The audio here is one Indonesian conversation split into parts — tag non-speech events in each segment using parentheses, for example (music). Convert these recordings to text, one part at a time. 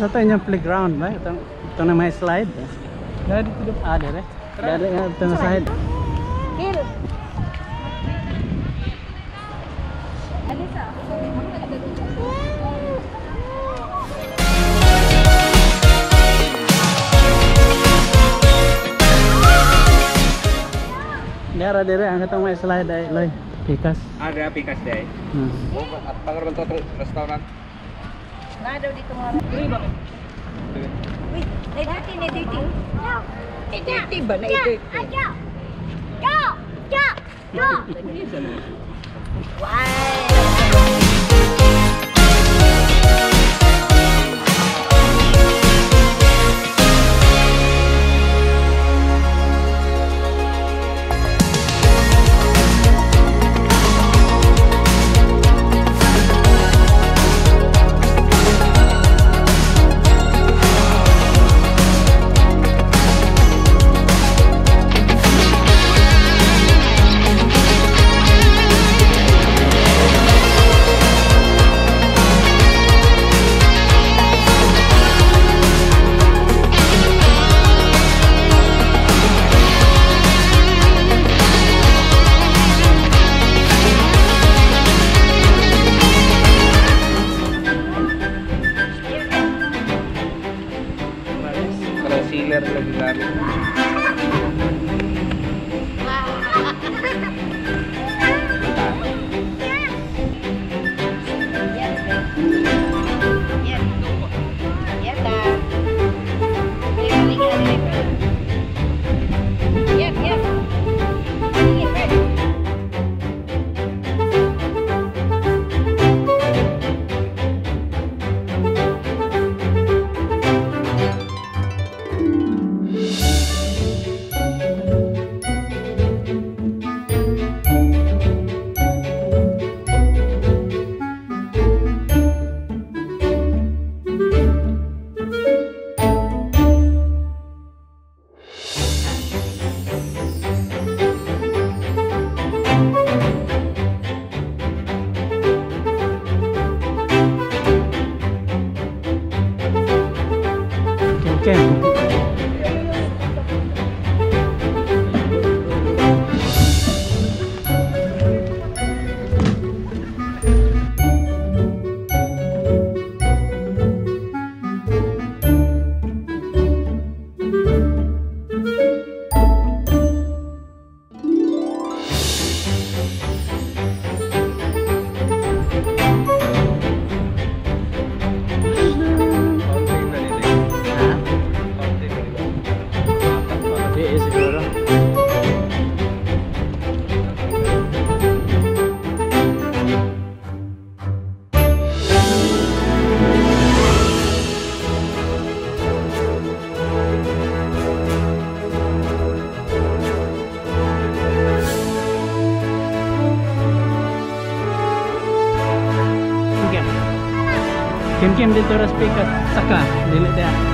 Asa to yung playground ba? Ito, ito na may slide. Dari dito. Ah, dire. Dari nga ito na side. Nagdadala. Dara dire ang ito may slide ay loy. Pikas. Ada pikas deh. Hmm. At pangalan to restaurant. Nga daw dito mga Uy, bakit? Uy, na dirty, na dirty. Na dirty ba? Na dirty. Cak! Cak! Wah. Kalau dito ras pikat saka dili dia.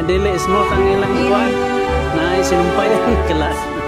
Kapakong-pakong. Mau lagi na dili smooth ang ilang buwan. Na isinumpay ang kelas. (laughs)